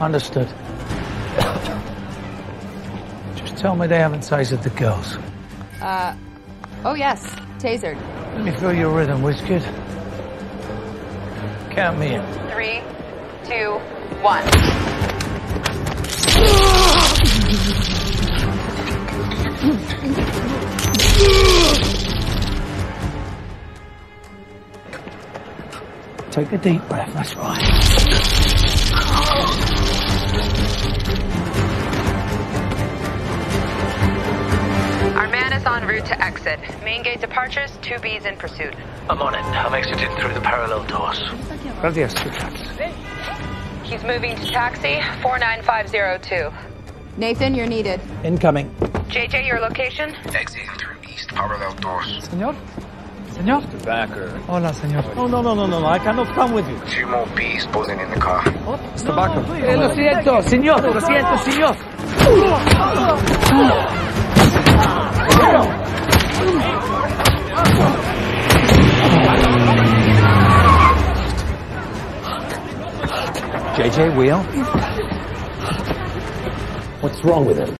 Understood. Just tell me they haven't tasered the girls. Uh, oh yes, tasered. Let me feel your rhythm, Wizkid. Count me in. Three, two, one. Take a deep breath, that's right. Our man is en route to exit. Main gate departures, two Bs in pursuit. I'm on it. I'm exiting through the parallel doors. Gracias, He's moving to taxi 49502. Nathan, you're needed. Incoming. JJ, your location? Exiting through east parallel doors. Señor? Señor? Mr. Backer. Hola, señor. No, no, no, no, no. I cannot come with you. Two more bees posing in the car. It's tobacco. Eh, lo siento, señor. Lo siento, señor. JJ Wheel? What's wrong with him?